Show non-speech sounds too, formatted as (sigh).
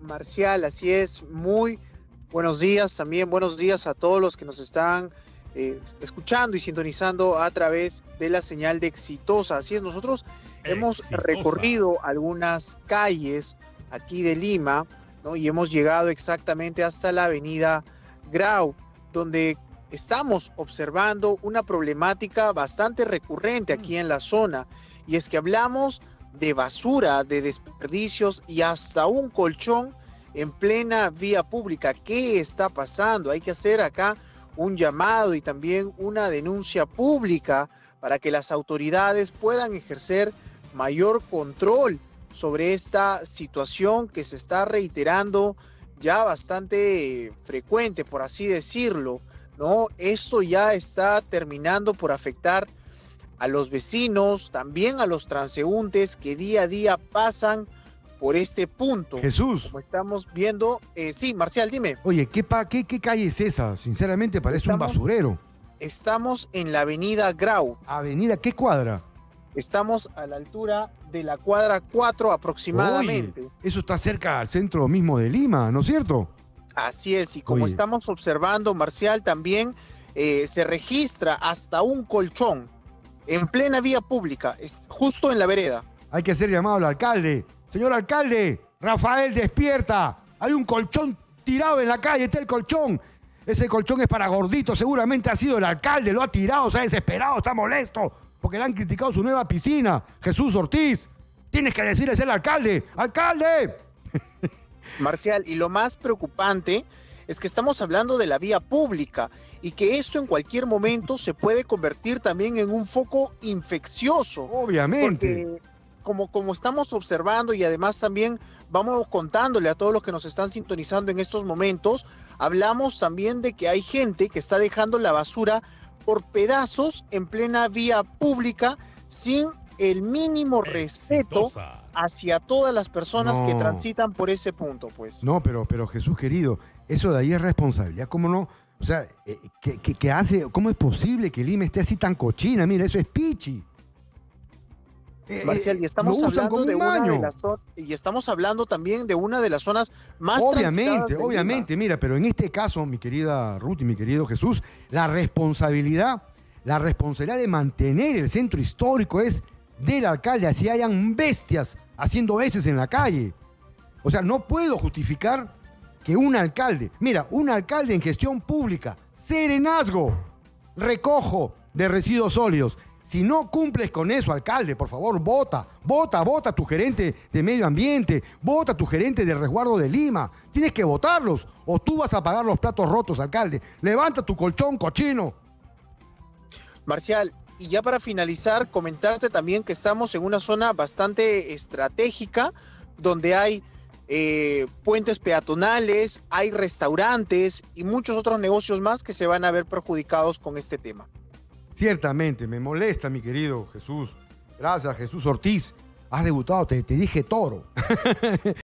Marcial, así es, muy buenos días también, buenos días a todos los que nos están eh, escuchando y sintonizando a través de la señal de Exitosa. Así es, nosotros hemos recorrido algunas calles aquí de Lima ¿no? y hemos llegado exactamente hasta la avenida Grau, donde estamos observando una problemática bastante recurrente aquí en la zona y es que hablamos de basura, de desperdicios y hasta un colchón en plena vía pública. ¿Qué está pasando? Hay que hacer acá un llamado y también una denuncia pública para que las autoridades puedan ejercer mayor control sobre esta situación que se está reiterando ya bastante frecuente, por así decirlo, ¿no? Esto ya está terminando por afectar a los vecinos, también a los transeúntes que día a día pasan por este punto. Jesús. Como estamos viendo, eh, sí, Marcial, dime. Oye, ¿qué, pa, qué, ¿qué calle es esa? Sinceramente parece un basurero. Estamos en la avenida Grau. ¿Avenida qué cuadra? Estamos a la altura de la cuadra 4 aproximadamente. eso está cerca al centro mismo de Lima, ¿no es cierto? Así es, y como estamos observando, Marcial, también eh, se registra hasta un colchón en plena vía pública, justo en la vereda. Hay que hacer llamado al alcalde. Señor alcalde, Rafael, despierta. Hay un colchón tirado en la calle, está el colchón. Ese colchón es para gordito, seguramente ha sido el alcalde, lo ha tirado, se ha desesperado, está molesto, porque le han criticado su nueva piscina. Jesús Ortiz, tienes que decirle al alcalde, alcalde. Marcial, y lo más preocupante es que estamos hablando de la vía pública y que esto en cualquier momento se puede convertir también en un foco infeccioso. Obviamente como, como estamos observando y además también vamos contándole a todos los que nos están sintonizando en estos momentos, hablamos también de que hay gente que está dejando la basura por pedazos en plena vía pública sin el mínimo respeto hacia todas las personas que transitan por ese punto, pues. No, pero, pero Jesús querido, eso de ahí es responsabilidad, ¿cómo no? O sea, eh, ¿qué, hace? ¿Cómo es posible que Lima esté así tan cochina? Mira, eso es pichi. Eh, Marcial, y estamos hablando de una de las y estamos hablando también de una de las zonas más Obviamente, obviamente, mira, pero en este caso, mi querida Ruth y mi querido Jesús, la responsabilidad, la responsabilidad de mantener el centro histórico es del alcalde, así hayan bestias haciendo heces en la calle. O sea, no puedo justificar que un alcalde, mira, un alcalde en gestión pública, serenazgo, recojo de residuos sólidos, si no cumples con eso, alcalde, por favor, vota, vota, vota a tu gerente de medio ambiente, vota a tu gerente de resguardo de Lima. Tienes que votarlos o tú vas a pagar los platos rotos, alcalde. Levanta tu colchón, cochino. Marcial, y ya para finalizar, comentarte también que estamos en una zona bastante estratégica donde hay eh, puentes peatonales, hay restaurantes y muchos otros negocios más que se van a ver perjudicados con este tema. Ciertamente, me molesta, mi querido Jesús. Gracias, Jesús Ortiz. Has debutado, te, dije toro. (laughs)